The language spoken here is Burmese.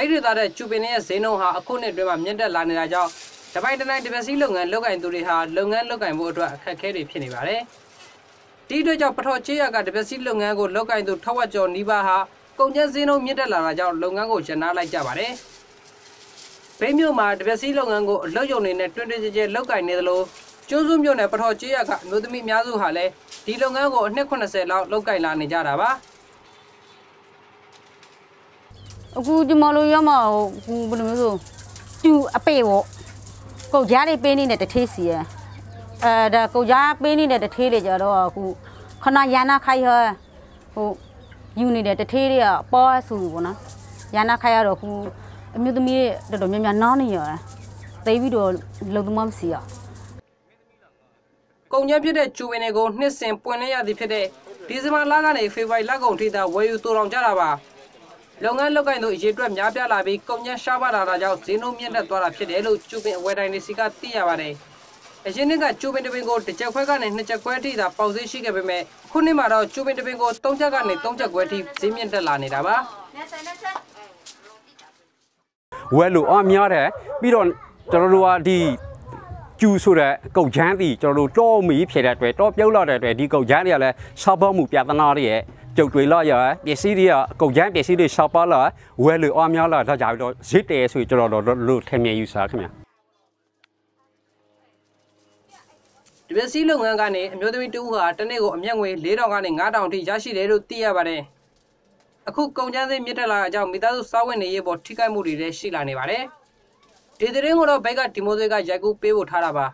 ဖိတ်ရသားတဲ့ကျူပင်ရဲ့ဈေးနှုန်းဟာအခုနှစ်အတွင်းမှာမြင့်တက်လာနေတာကြောင့်တပိုင်တနိုင်တပစီလုပ်ငန်းလုပ်ကင်သူတွေဟာလုပ်ငန်းလုပ်ကင်ဖို့အတွက်အခက်အခဲတွေဖြစ်နေပါတယ်။ဒီအတွက်ကြောင့်ပထော်ချေးရကတပစီလုပ်ငန်းကိုလုပ်ကင်သူထက်ဝက်ကျော်နီးပါးဟာကုန်ကျစည်းနှုန်းမြင့်တက်လာတာကြောင့်လုပ်ငန်းကိုရနာလိုက်ကြပါတယ်။ဘိန်းမြို့မှာတပစီလုပ်ငန်းကိုအလုပ်ရုံတွေနဲ့တွင်တွင်ကျကျလုပ်ကင်နေသလိုကျိုးစုမြို့နယ်ပထော်ချေးရကအမျိုးသမီးအများစုဟာလည်းဒီလုပ်ငန်းကိုအနှစ်80လောက်လုပ်ကင်လာနေကြတာပါ။ အခုဒီမလို့ရမဟိုဘယ်လိုမျိုးဆိုကျူအပေပေါ့ကုတ်ကြားလေးပေးနေတဲ့တထေးစီရအဲဒါကုတ်ကြားပေးနေတဲ့တထေးတွေကြတော့အခုခဏရနာခိုင်ဟဟိုယူနေတဲ့တထေးတွေကပေါ်ဆူပေါ့နော်ရနာခိုင်ရတော့အခုအမျိုးသမီးတွေတော်တော်များများနားနေရတယ်သိပြီးတော့လုံသမားမစီရကုန်ကျဖြစ်တဲ့ကျူဝင်တွေကိုနှစ်စဉ်ပွင့်လဲရသည်ဖြစ်တဲ့ဒီဇင်ဘာလကနေဖေဖော်ဝါရီလကုန်ထိသာဝယ်ယူတိုးတော်ကြတာပါ လုပ်ငန်းလုပ်ကိုင်သူအရေးအတွက်များပြားလာပြီးကုန်ကျရှားပါလာတာကြောင့်ဈေးနှုန်းမြင့်တက်သွားတာဖြစ်တယ်လို့ကျူပင်အဝယ်တိုင်းတွေစီကသိရပါတယ်အရင်နှစ်ကကျူပင်တစ်ပင်ကိုတစ်ချက်ခွဲကနေနှစ်ချက်ခွဲထိသာပေါက်ဈေးရှိခဲ့ပေမဲ့ခုနှစ်မှာတော့ကျူပင်တစ်ပင်ကို၃ချက်ကနေ၃ချက်ခွဲထိဈေးမြင့်တက်လာနေတာပါဝဲလို့အများတယ်ပြီးတော့ကျွန်တော်တို့ကဒီကျူဆိုတဲ့ကုတ်ချမ်းတီကျွန်တော်တို့တောမီဖြစ်တဲ့အတွက်တောပြုတ်လာတဲ့အတွက်ဒီကုတ်ချမ်းတွေကလည်းဆောက်ပေါ်မှုပြဿနာတွေရဲ့ ကြုတ်တွေလာရပစ္စည်းတွေကကုတ်ချမ်းပစ္စည်းတွေဆောက်ပါလာဝဲလို့အများလာတော့ကြပြီးတော့ဇစ်တယ်ဆိုကျွန်တော်တို့လို့ထင်မြင်ယူဆခင်ဗျာဒီပစ္စည်းလုပ်ငန်းကနေအမျိုးသမီးတူဟာတစ်နေ့ကိုအမျက်ငွေ4000ကနေ9000အထိရရှိတယ်လို့သိရပါတယ်အခုကုန်ကျန်းစိမြင့်တက်လာတဲ့အကြောင်းမိသားစုစားဝတ်နေရေးပေါ်ထိခိုက်မှုတွေလည်းရှိလာနေပါတယ်ဒီသတင်းကိုတော့ဘိုက်ကဒီမိုသွေးကရိုက်ကူးပေးဖို့ထားတာပါ